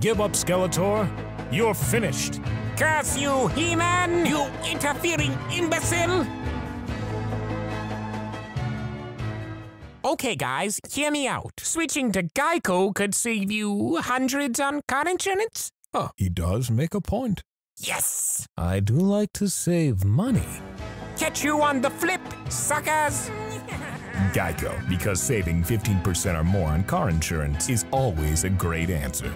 Give up, Skeletor. You're finished. Curse you, He-Man! You interfering imbecile! Okay, guys, hear me out. Switching to Geico could save you hundreds on car insurance? Huh, he does make a point. Yes! I do like to save money. Catch you on the flip, suckers! Geico, because saving 15% or more on car insurance is always a great answer.